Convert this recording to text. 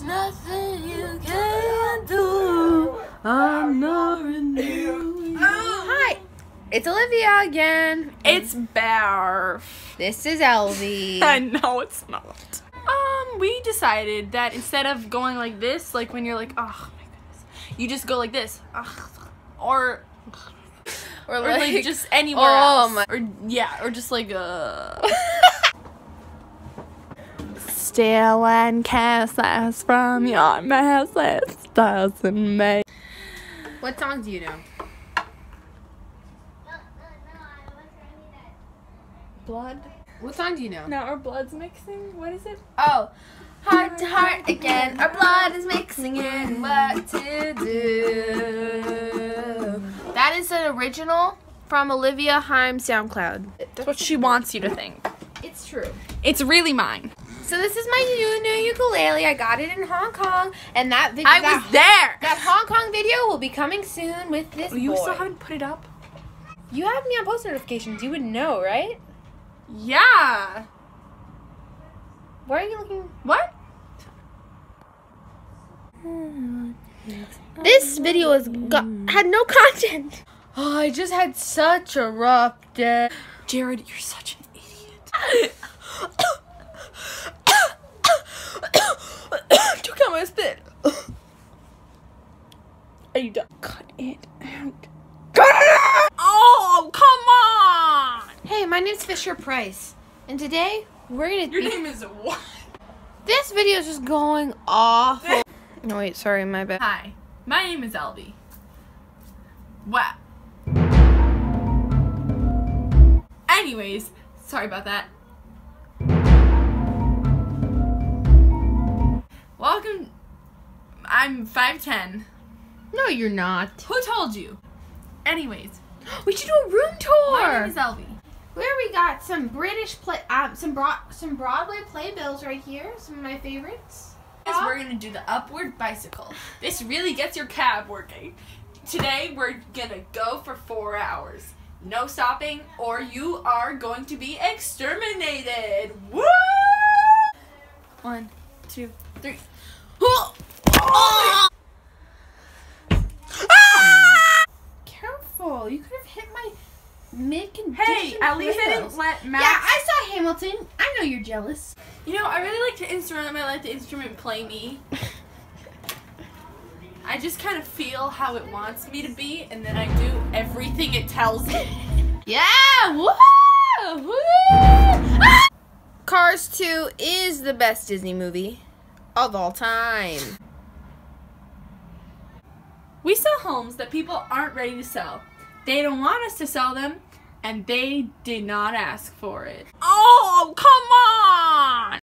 There's nothing you can do. I'm not renewing. Hi, it's Olivia again. It's Bear. This is Elvi. I know it's not. Um, we decided that instead of going like this, like when you're like, oh my goodness, you just go like this, Ugh. or or or like, just anywhere oh else, my- or yeah, or just like uh. Stealing kisses from your missus doesn't make. What songs do you know? Blood? What song do you know? Now our blood's mixing. What is it? Oh, heart to heart again. Our blood is mixing in what to do. That is an original from Olivia Himes SoundCloud. That's what she wants you to think. It's true. It's really mine. So this is my new new ukulele. I got it in Hong Kong, and that video. I that, was there. That Hong Kong video will be coming soon with this You boy. still haven't put it up? You have me on post notifications. You would know, right? Yeah. Why are you looking? What? This video has got had no content. Oh, I just had such a rough day. Jared, you're such an idiot. out my spit. Are you done? Cut it out. Oh, come on! Hey, my name's Fisher Price, and today we're gonna. Your name is what? This video is just going awful. no wait, sorry, my bad. Hi, my name is Elvi. Wow. Anyways, sorry about that. Welcome. I'm 5'10. No, you're not. Who told you? Anyways, We should do a room tour. my name is Elvi. Where we got some British play, um, some broad, some Broadway playbills right here. Some of my favorites. Is we're gonna do the upward bicycle. This really gets your cab working. Today we're gonna go for four hours. No stopping, or you are going to be exterminated. Woo! One, two, three. Oh! Ah! Careful, you could have hit my mid-condition. Hey, at least I didn't let Yeah, I saw Hamilton. I know you're jealous. You know, I really like to instrument. I let the instrument play me. I just kind of feel how it wants me to be, and then I do everything it tells me. Yeah! Woo! Woo! Ah! Cars 2 is the best Disney movie of all time. We sell homes that people aren't ready to sell. They don't want us to sell them, and they did not ask for it. Oh, come